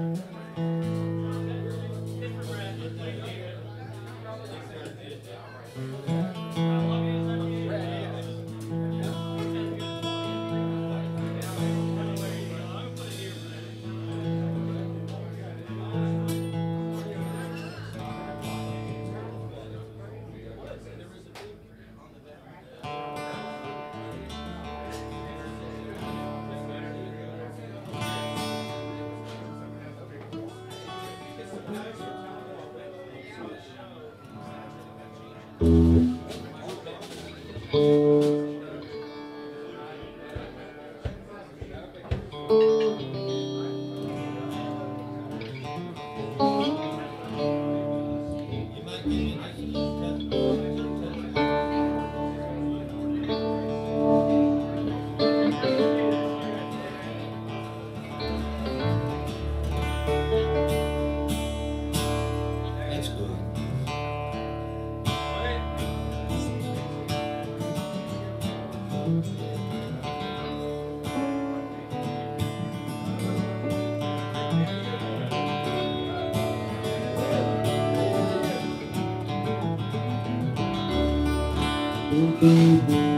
That's There's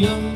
young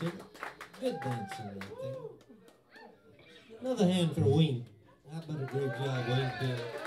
Good dancing right there. Another hand for Wink. How about a great job, did.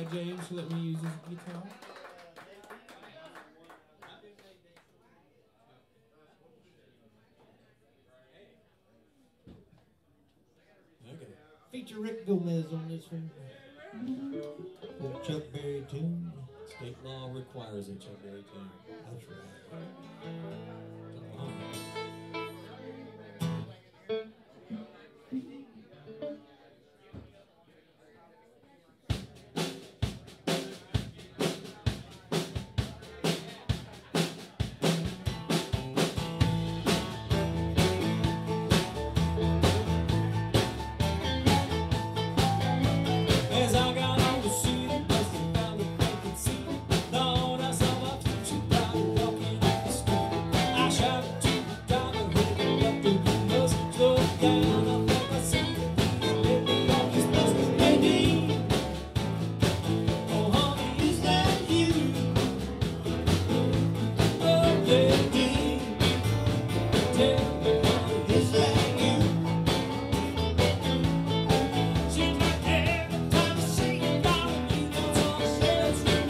Thanks James for letting me use his guitar. Okay. Feature Rick Gomez on this one. Chuck Berry tune. State law requires a Chuck Berry tune. That's right.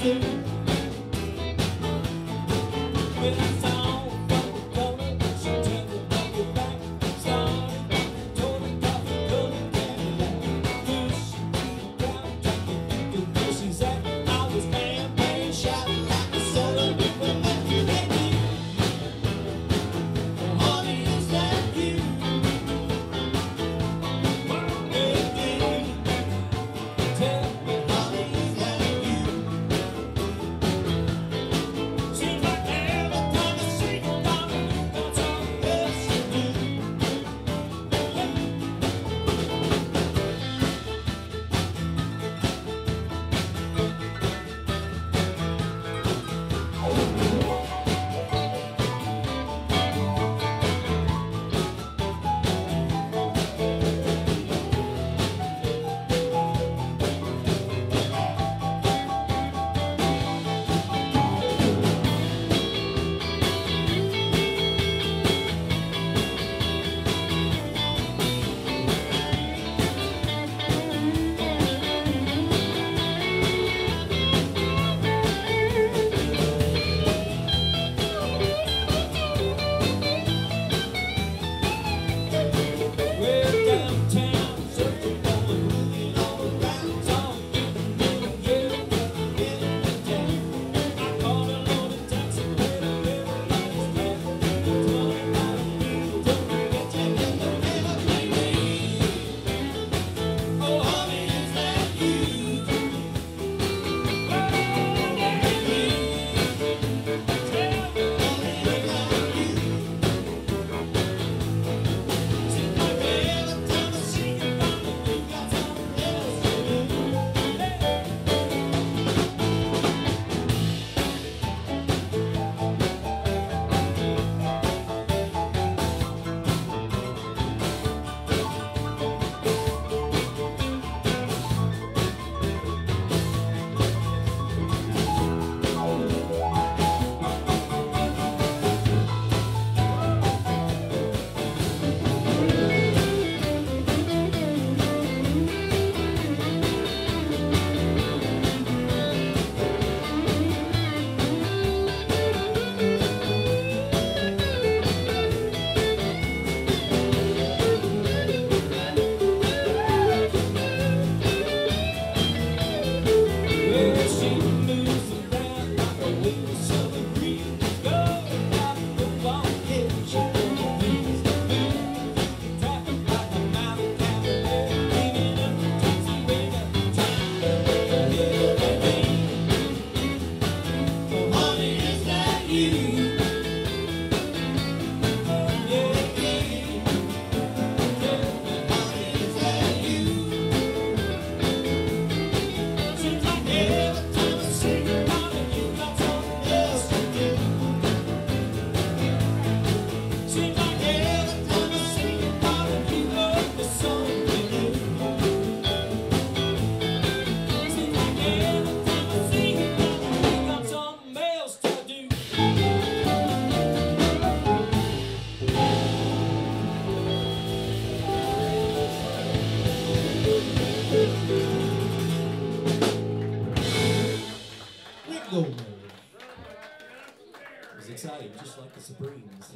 Thank you. It was exciting, just like the Supremes.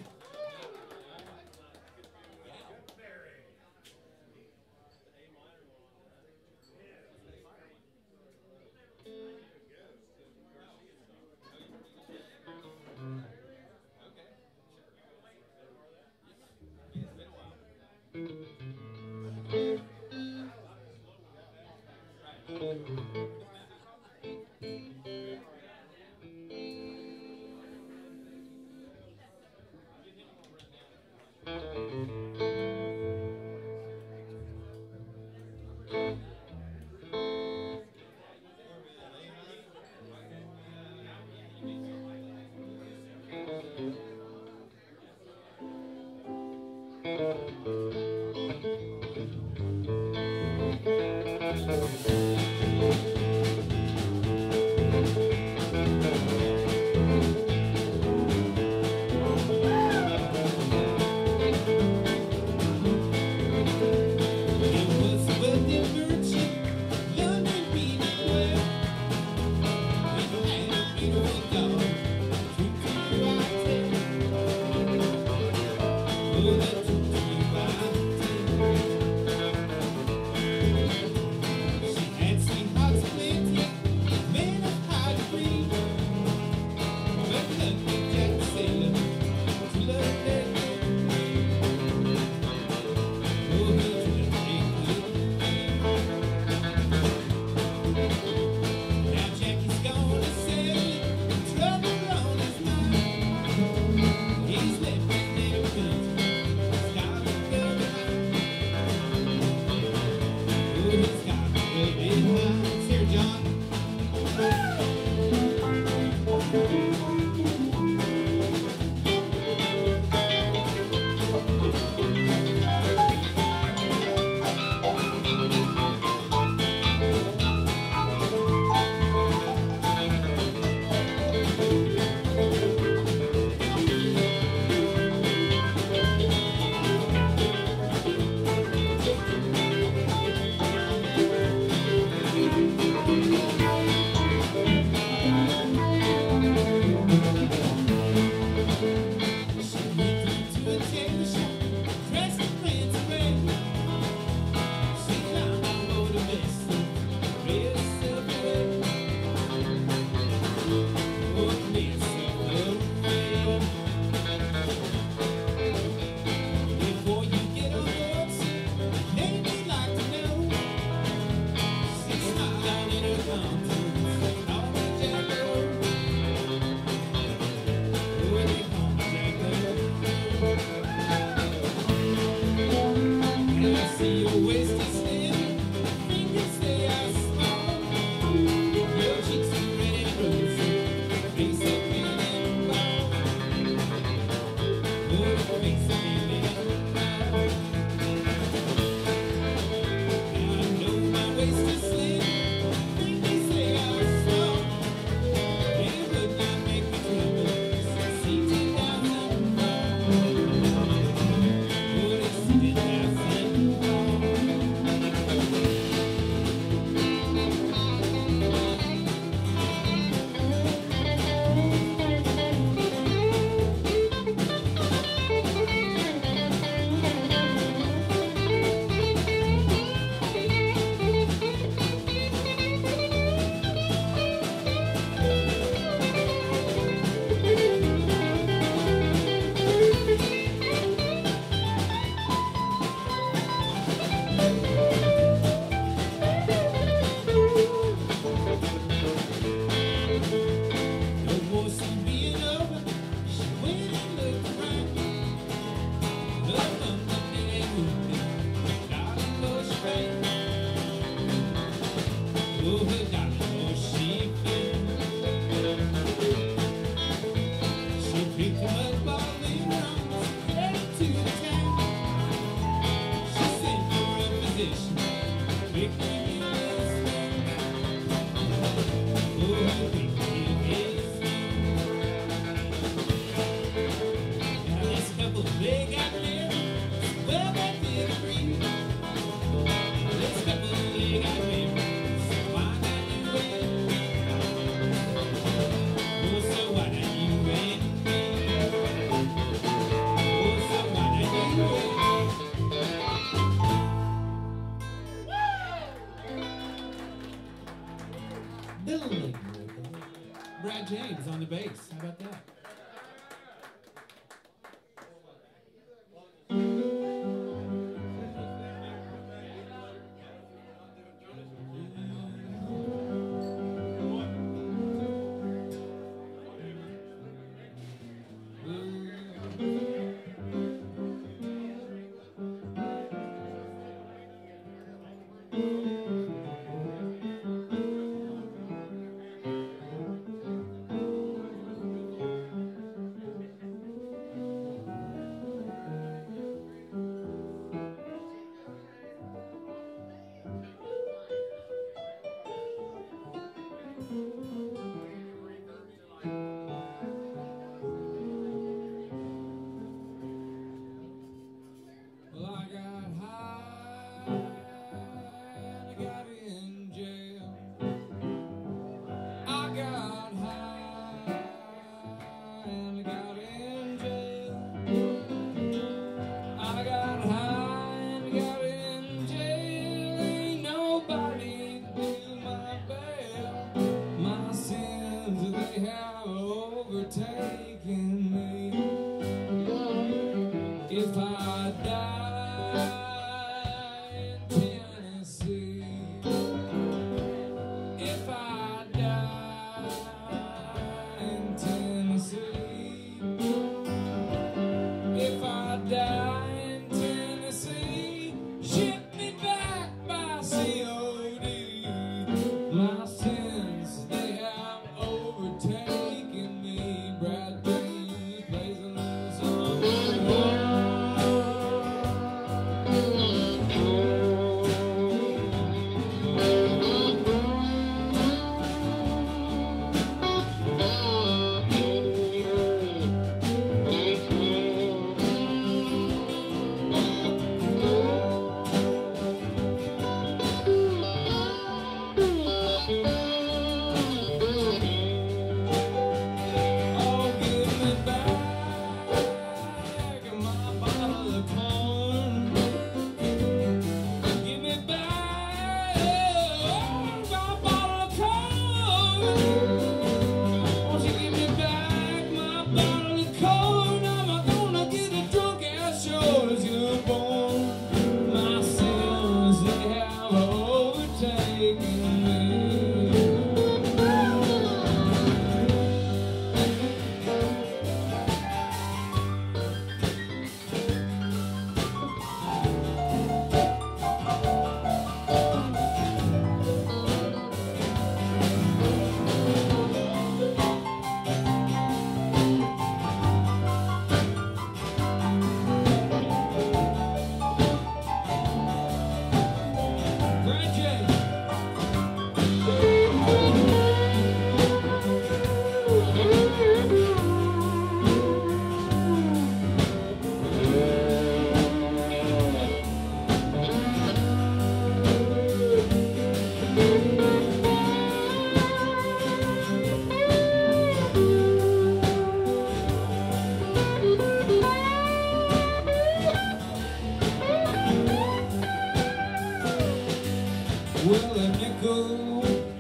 Hallelujah.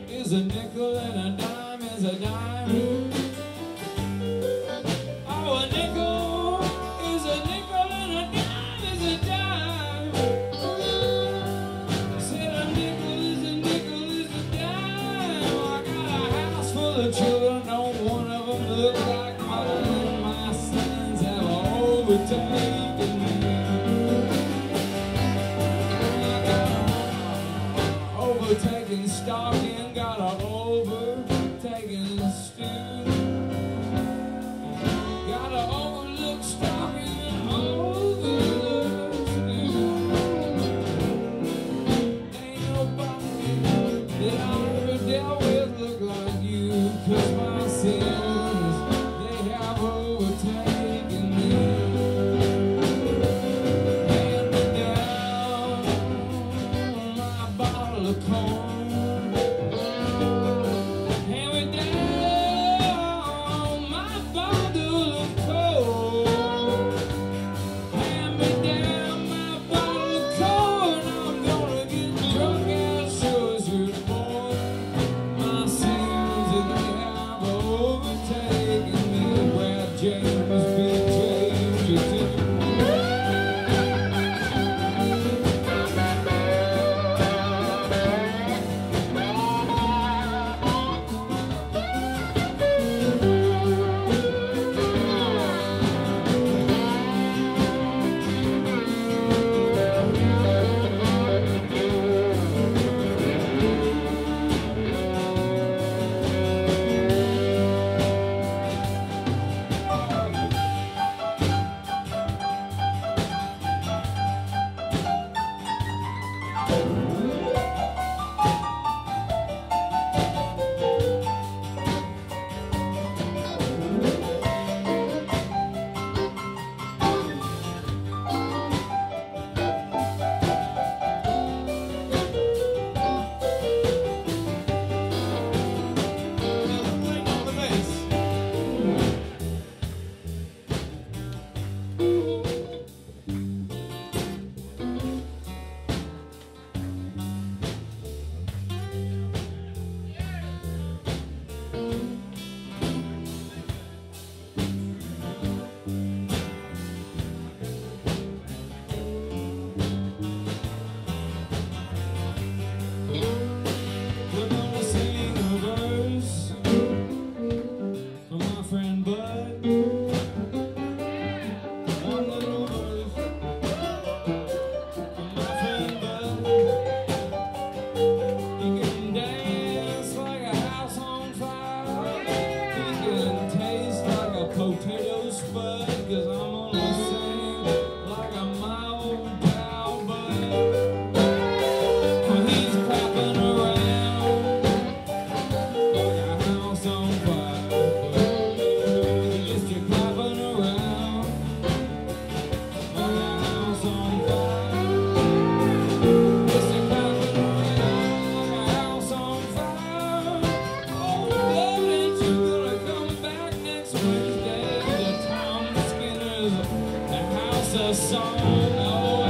is a nickel and a dime is a dime. a song. Oh.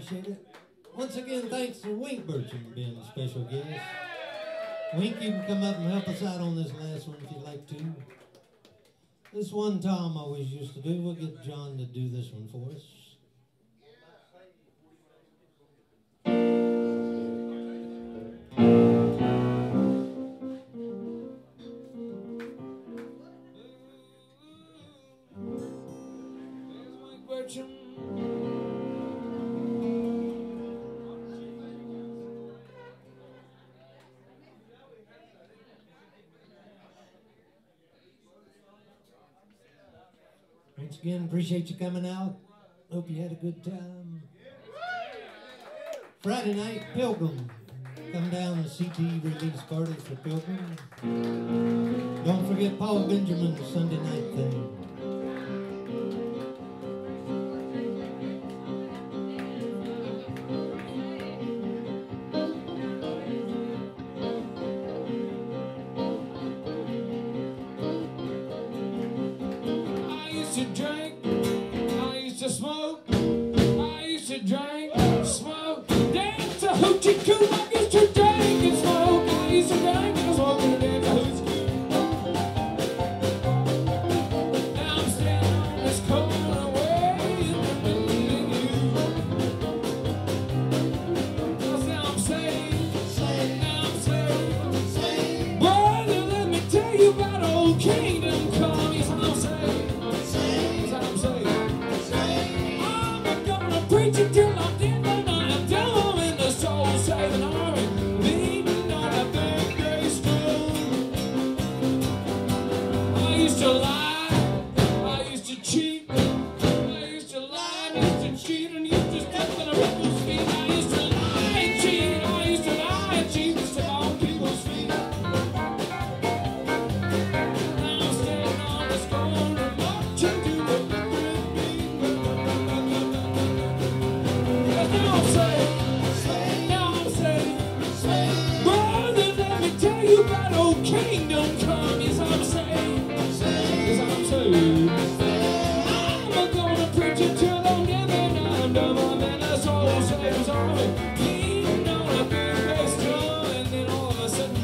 appreciate it. Once again, thanks to Wink Burcham being a special guest. Wink, you can come up and help us out on this last one if you'd like to. This one Tom always used to do, we'll get John to do this one for us. again. Appreciate you coming out. Hope you had a good time. Friday night, Pilgrim. Come down to CD release party for Pilgrim. Don't forget Paul Benjamin's Sunday night thing.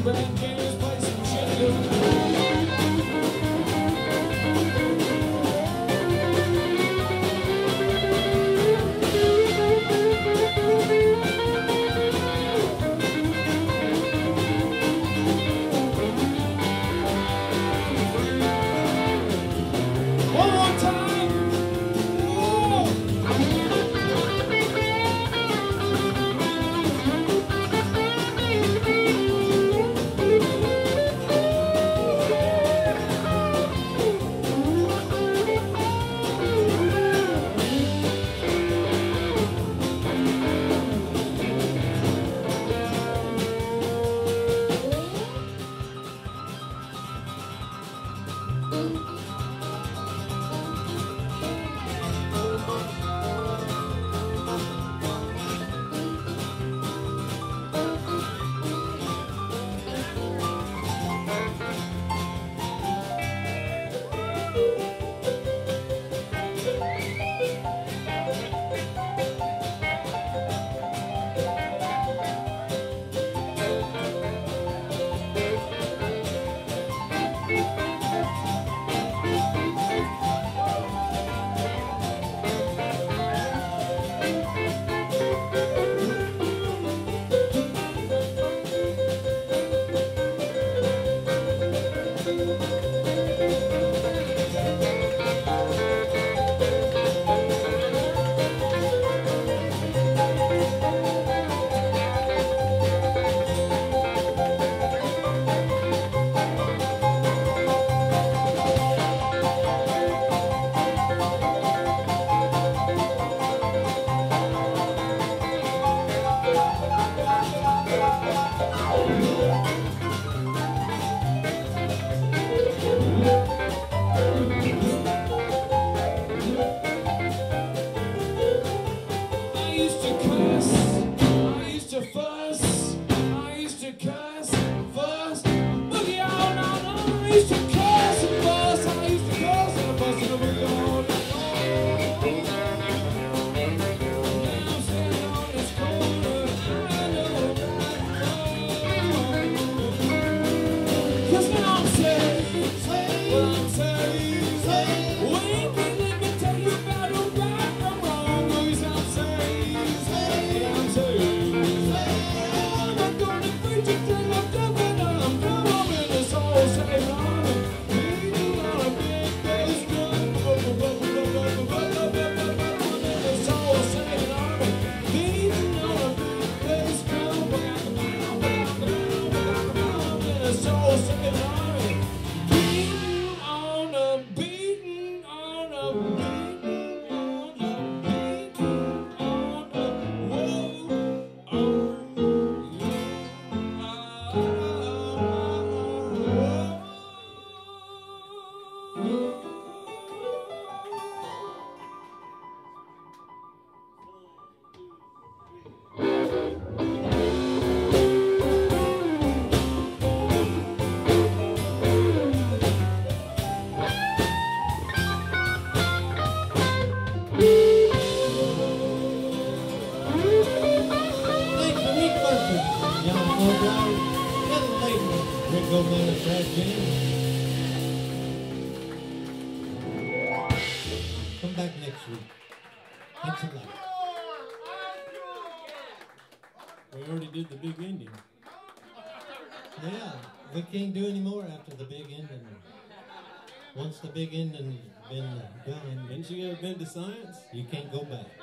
blinking. Layton, Rick Gomez, Brad James. Come back next week. Thanks a lot. We already did the big ending. Yeah, we can't do any more after the big ending. Once the big ending's been done, Ain't you ever been to science? you can't go back.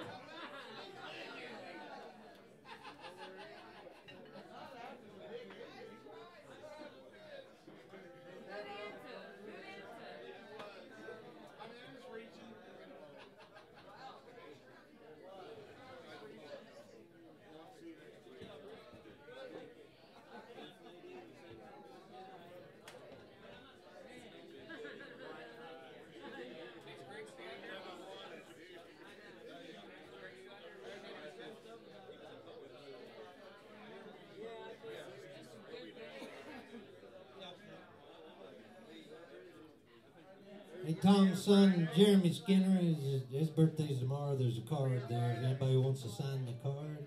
Son, Jeremy Skinner, his, his birthday's tomorrow. There's a card there. If anybody wants to sign the card,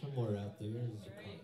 somewhere out there, there's a card.